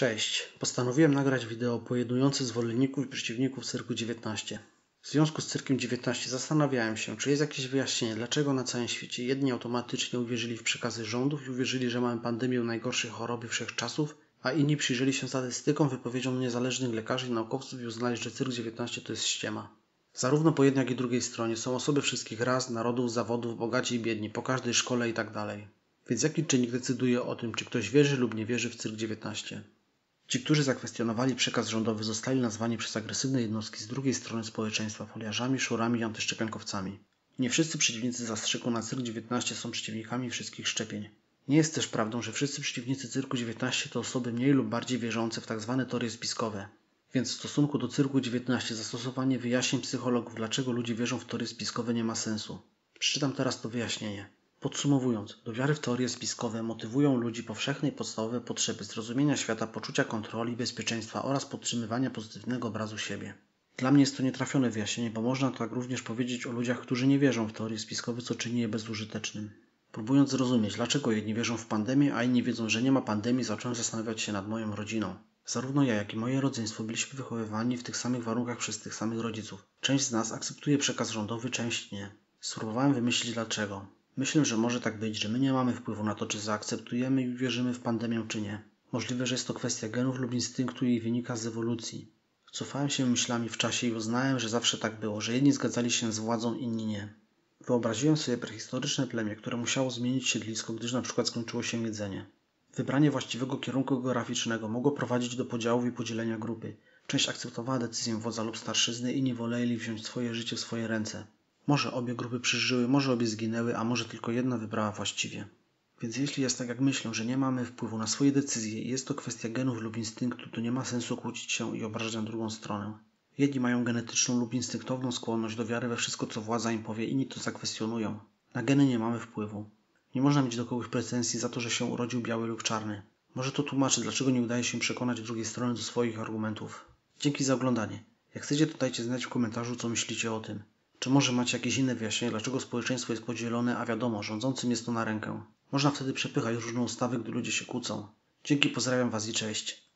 Cześć, postanowiłem nagrać wideo pojednujące zwolenników i przeciwników Cyrku 19. W związku z Cyrkiem 19 zastanawiałem się, czy jest jakieś wyjaśnienie, dlaczego na całym świecie jedni automatycznie uwierzyli w przekazy rządów i uwierzyli, że mamy pandemię najgorszej choroby wszechczasów, a inni przyjrzeli się statystykom, wypowiedziom niezależnych lekarzy i naukowców i uznali, że Cyrk 19 to jest ściema. Zarówno po jednej, jak i drugiej stronie są osoby wszystkich ras, narodów, zawodów, bogaci i biedni, po każdej szkole i tak dalej. Więc jaki czynnik decyduje o tym, czy ktoś wierzy lub nie wierzy w Cyrk 19? Ci, którzy zakwestionowali przekaz rządowy, zostali nazwani przez agresywne jednostki z drugiej strony społeczeństwa foliarzami, szurami i antyszczepionkowcami. Nie wszyscy przeciwnicy zastrzyku na Cyrk 19 są przeciwnikami wszystkich szczepień. Nie jest też prawdą, że wszyscy przeciwnicy Cyrku 19 to osoby mniej lub bardziej wierzące w tzw. Tak teorie spiskowe. Więc w stosunku do Cyrku 19 zastosowanie wyjaśnień psychologów, dlaczego ludzie wierzą w teorie spiskowe nie ma sensu. Przeczytam teraz to wyjaśnienie. Podsumowując, do wiary w teorie spiskowe motywują ludzi powszechne i podstawowe potrzeby zrozumienia świata, poczucia kontroli, bezpieczeństwa oraz podtrzymywania pozytywnego obrazu siebie. Dla mnie jest to nietrafione wyjaśnienie, bo można tak również powiedzieć o ludziach, którzy nie wierzą w teorie spiskowe, co czyni je bezużytecznym. Próbując zrozumieć, dlaczego jedni wierzą w pandemię, a inni wiedzą, że nie ma pandemii, zacząłem zastanawiać się nad moją rodziną. Zarówno ja, jak i moje rodzeństwo byliśmy wychowywani w tych samych warunkach przez tych samych rodziców. Część z nas akceptuje przekaz rządowy, część nie. Spróbowałem wymyślić dlaczego. Myślę, że może tak być, że my nie mamy wpływu na to, czy zaakceptujemy i uwierzymy w pandemię, czy nie. Możliwe, że jest to kwestia genów lub instynktu i wynika z ewolucji. Cofałem się myślami w czasie i uznałem, że zawsze tak było, że jedni zgadzali się z władzą, inni nie. Wyobraziłem sobie prehistoryczne plemię, które musiało zmienić siedlisko, gdyż na przykład skończyło się jedzenie. Wybranie właściwego kierunku geograficznego mogło prowadzić do podziałów i podzielenia grupy. Część akceptowała decyzję wodza lub starszyzny, inni woleli wziąć swoje życie w swoje ręce. Może obie grupy przeżyły, może obie zginęły, a może tylko jedna wybrała właściwie. Więc jeśli jest tak jak myślę, że nie mamy wpływu na swoje decyzje i jest to kwestia genów lub instynktu, to nie ma sensu kłócić się i obrażać na drugą stronę. Jedni mają genetyczną lub instynktowną skłonność do wiary we wszystko, co władza im powie, inni to zakwestionują. Na geny nie mamy wpływu. Nie można mieć do kogoś pretensji za to, że się urodził biały lub czarny. Może to tłumaczy, dlaczego nie udaje się przekonać drugiej strony do swoich argumentów. Dzięki za oglądanie. Jak chcecie, to dajcie znać w komentarzu, co myślicie o tym. Czy może macie jakieś inne wyjaśnienie, dlaczego społeczeństwo jest podzielone, a wiadomo, rządzącym jest to na rękę. Można wtedy przepychać różne ustawy, gdy ludzie się kłócą. Dzięki, pozdrawiam Was i cześć.